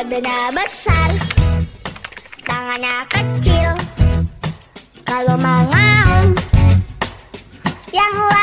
Badannya besar. Tangannya kecil. Kalau mau. Yang lain